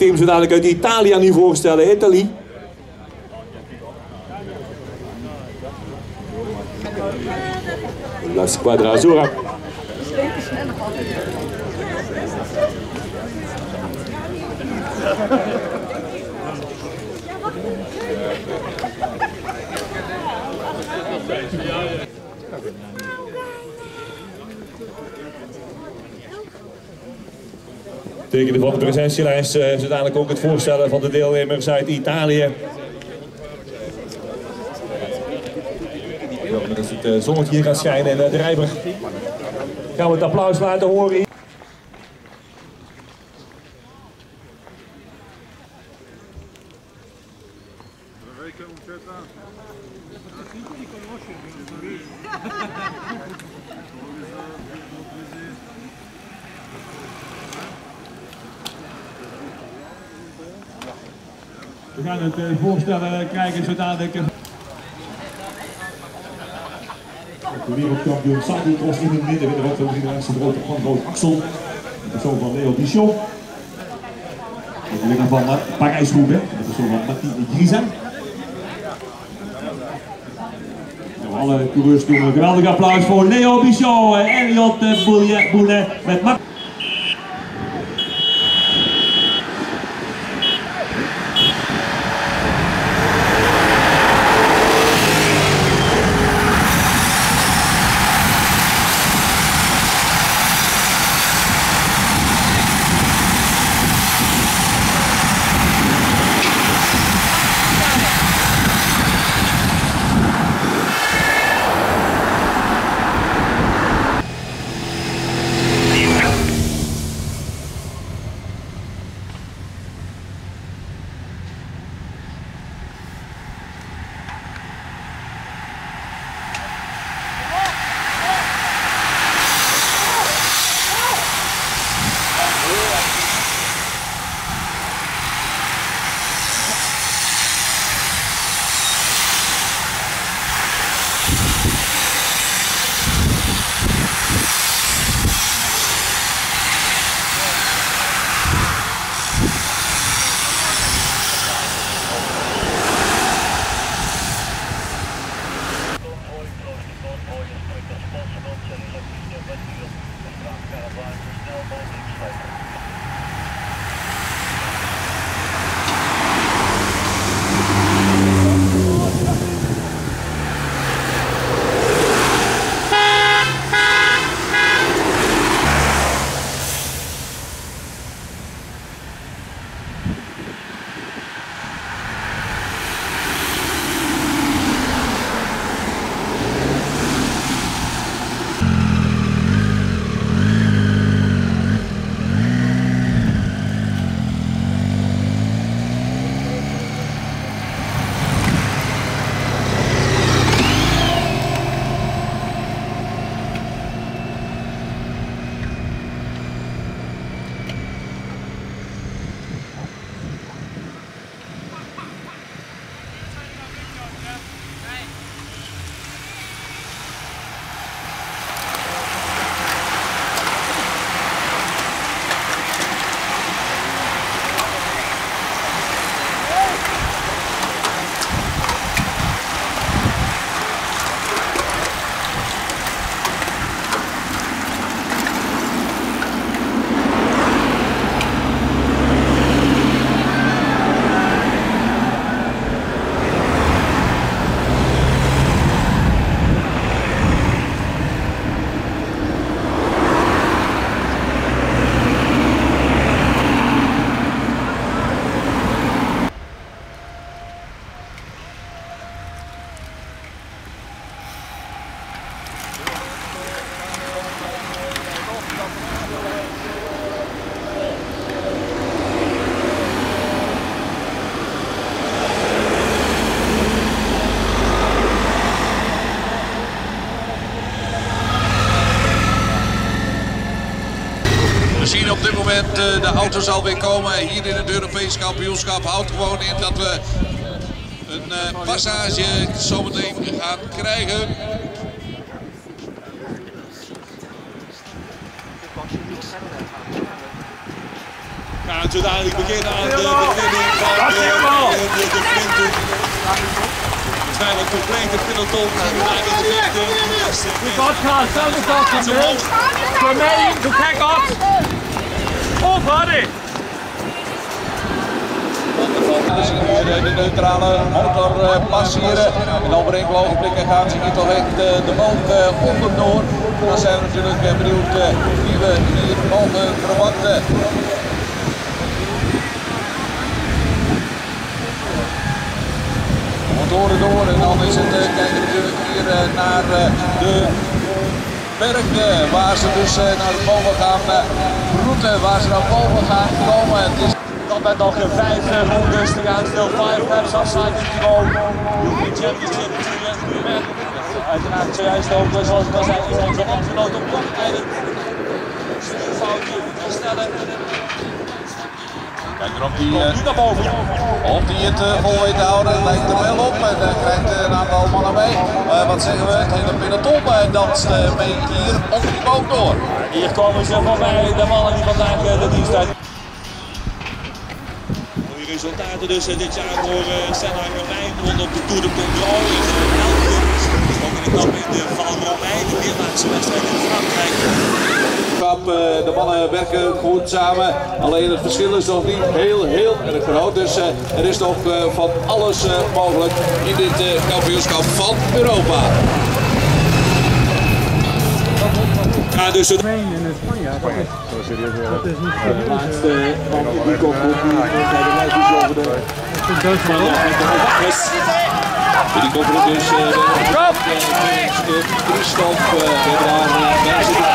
team zo dadelijk uit Italië aan u voorstellen. Italy. La Squadra Azzurra. Van de presentielijst uh, is dadelijk ook het voorstellen van de deelnemers uit Italië. Als het uh, zonnetje hier gaat schijnen in uh, Rijber gaan we het applaus laten horen. We gaan het uh, voorstellen krijgen zodanig. De wereldkampioen cyclocross in het midden, ook van de brood van Rood Axel. De persoon van Leo Bichon. De winnaar van Parijs-Roubaix, de persoon van Martine Grisa. Alle coureurs doen een geweldig applaus voor Leo Bichon en Elliot Boulet met Max. Uh, de auto's alweer komen. Hier in het Europees kampioenschap houdt gewoon in dat we een uh, passage zometeen gaan krijgen. gaan ze uiteindelijk beginnen aan de beginning van de, de, de complete peloton zien we daar in de. Podcast, zelfde podcast, man. Voor mij, doe kijk op. Hier eh, de neutrale motor eh, passeren. En over ogenblikken gaan ze hier toch echt eh, de boot onderdoor. Dan zijn we natuurlijk benieuwd wie we hier mogen verwachten. Motoren door en dan is het kijken natuurlijk hier naar de bergen waar ze dus naar boven gaan route, waar ze naar boven gaan komen. Het is Dan met nog vijf rondes te gaan. Still five laps outside the. European Championship uiteraard zojuist ook, zoals ik al zei, iedereen zijn opgenoten op kort rijden. Foutje stellen. Of die, of die het uh, vol te houden, lijkt er wel op. En uh, krijgt een aantal mannen mee. wat zeggen we? Het hele peloton danst mee hier op die boot door. Hier komen ze voorbij, de mannen die vandaag de dienst uit. Mooie resultaten dus dit jaar voor Senna Romein. Won op de Tour de Controle in België. Ook een etappe in de Val Romein, de meermaatse wedstrijd in Frankrijk. De mannen werken goed samen, alleen het verschil is nog niet heel, heel erg groot. Dus uh, er is nog uh, van alles uh, mogelijk in dit kampioenschap van Europa. Ja, dus het... in Spanje, dat is, dat is niet serieus. laatste man die die over de... die kopgroep dus Christophe, we hebben daarbij zitten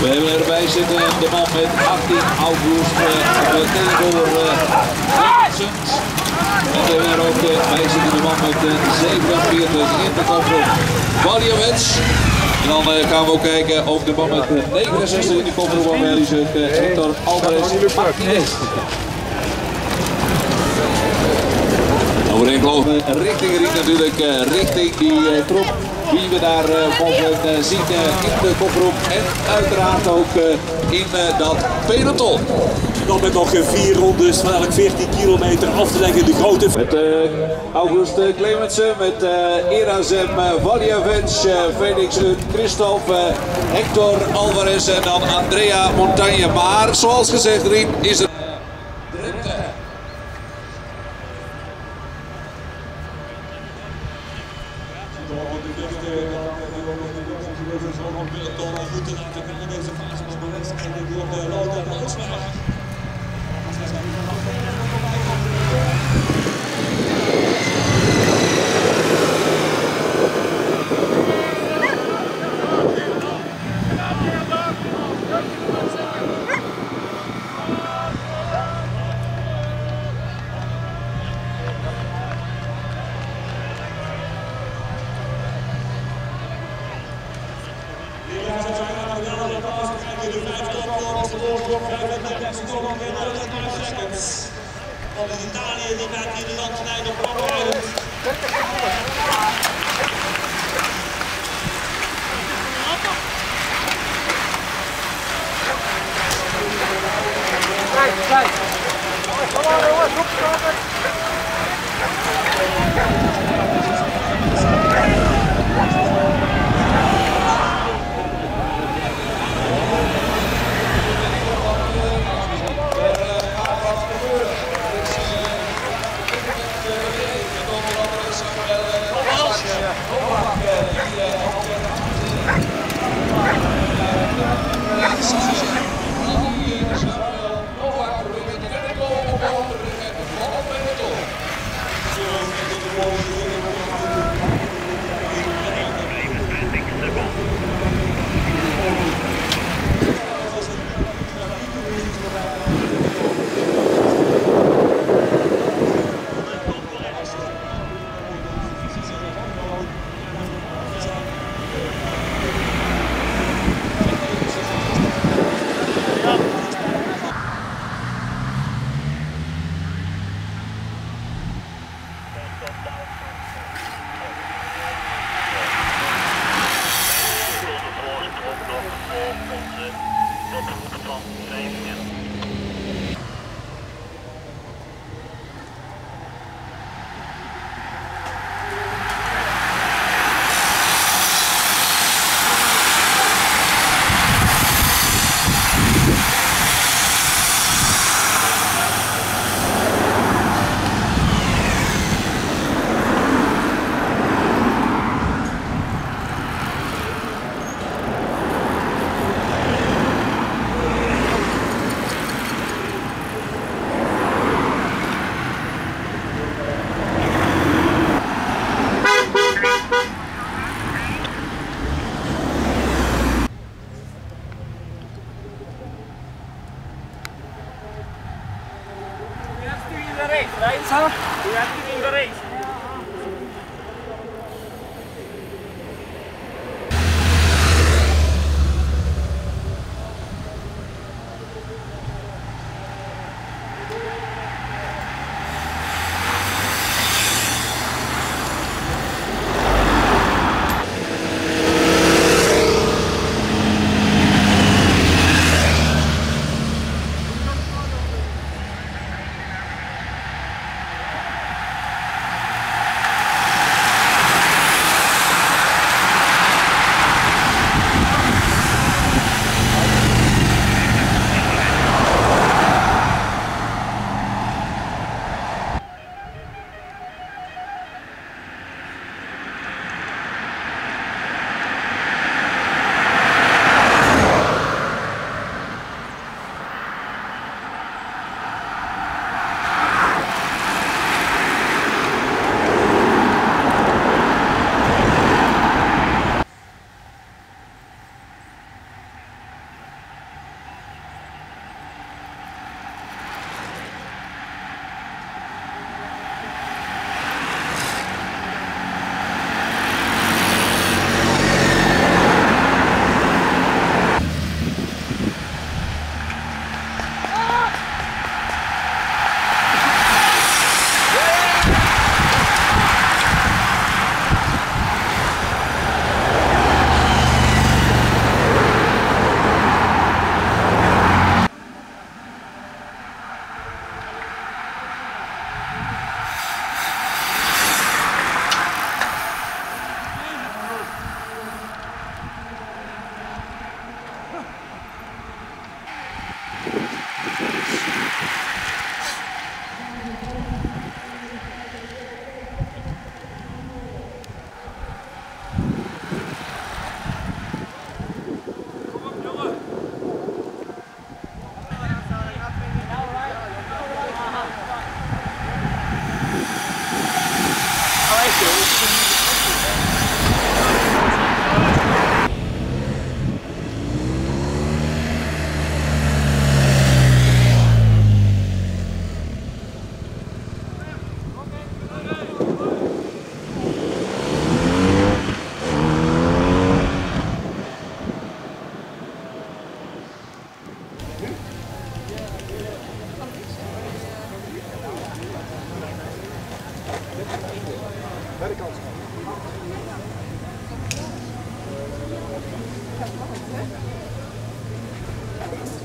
We hebben erbij zitten de man met 18 augustus de tegenwoordig en we hebben er ook bij zitten de man met 47 in de kopgroep Valjavets. En dan uh, gaan we ook kijken of de man met 69 in de kopgroep van Hector Alvarez Martinez. Overeengeloof richting Riet natuurlijk, uh, richting die uh, groep die we daar mogen zien in de kopgroep en uiteraard ook in dat peloton. Dan met nog vier rondes van elk 14 kilometer af te leggen de grote... Met August Clemensen, met Erazem Valjavec, Felix Christophe, Hector Alvarez en dan Andrea Montagne. Maar zoals gezegd Riet is het...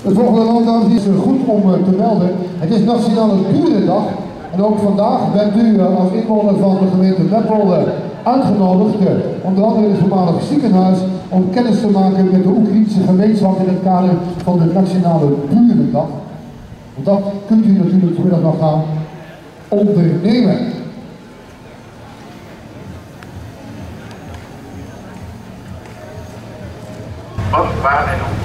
Het volgende land is goed om eh, te melden. Het is Nationale Burendag. En ook vandaag bent u eh, als inwoner van de gemeente Meppel eh, uitgenodigd, onder andere in het voormalig ziekenhuis, om kennis te maken met de Oekraïnse gemeenschap in het kader van de Nationale Burendag. Want dat kunt u natuurlijk vanmiddag nog gaan ondernemen. wat, waar en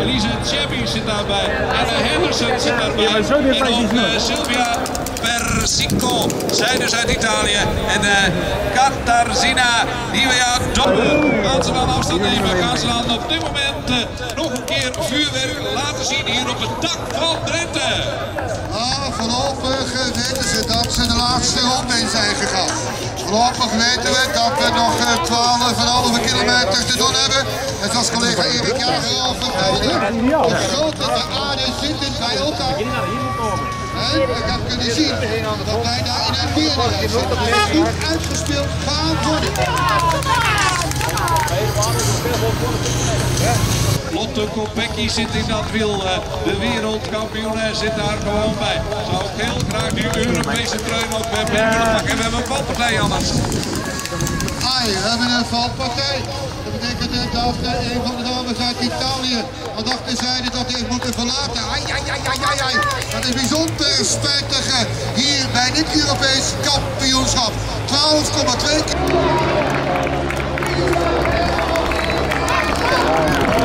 Elise Chevy zit daarbij. Anna Henderson zit daarbij. En ook uh, Silvia Persico. Zij dus uit Italië. En uh, Katarzyna Nivea Dobber. Gaan ze wel afstand nemen? Gaan ze dan op dit moment uh, nog een keer vuurwerk laten zien hier op het dak van Drenthe? Ah, voorlopig weten ze dat ze de laatste ronde in zijn gegaan. Voorlopig weten we dat we nog 12,5 kilometer te doen hebben. En zoals collega Erik Jager al vertelde, de grote aarde zitten bij elkaar. En ik heb kunnen zien dat wij daar in het vierde zitten. Goed uitgespeeld gaan worden. Lotte Kopecky zit in dat wiel. De wereldkampioen zit daar gewoon bij. Zou ook heel graag die Europese trui nog mee willen pakken. We hebben een valpartij anders. We hebben een valpartij. Dat betekent dat een van de dames uit Italië aan de achterzijde dat heeft moeten verlaten. Ai, ai, ai, ai, ai. Dat is bijzonder spijtig hier bij dit Europees kampioenschap. 12,2 En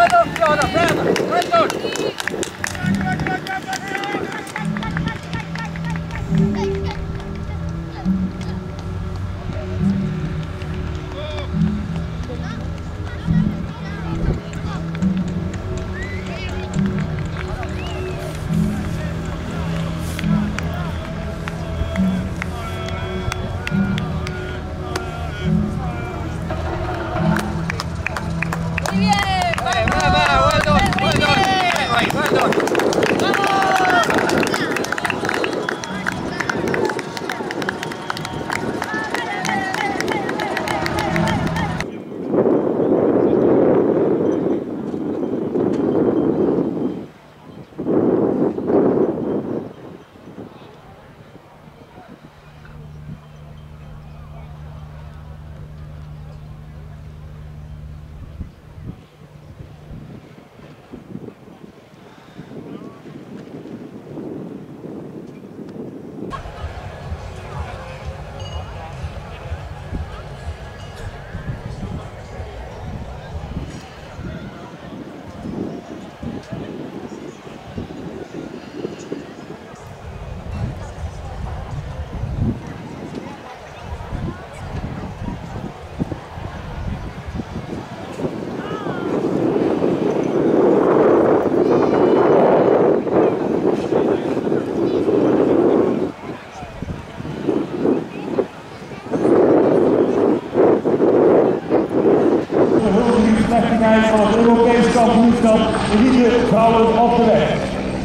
Let off, Fiona, Bradley.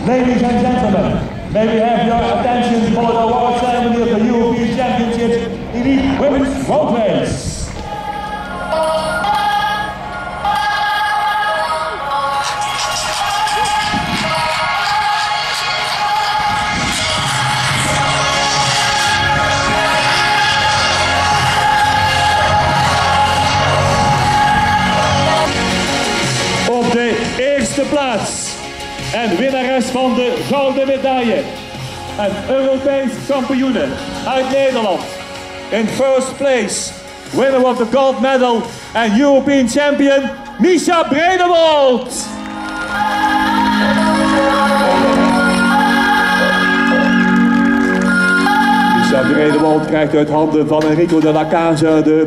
Ladies and gentlemen, may we have your attention for the award ceremony of the European Championships Elite Women's Road Race. En winnares van de gouden medaille. En Europees kampioene uit Nederland. In first place, winner of the gold medal en European champion Misha Bredewold. Misha Bredewold krijgt uit handen van Enrico de la de